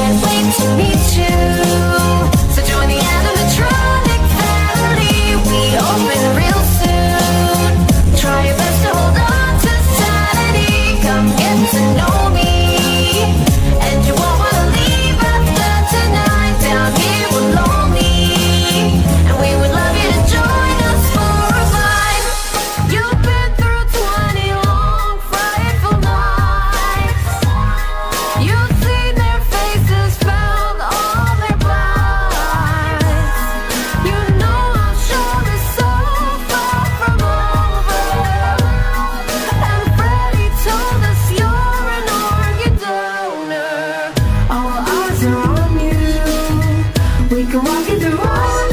can't wait to meet you. We can walk in the road.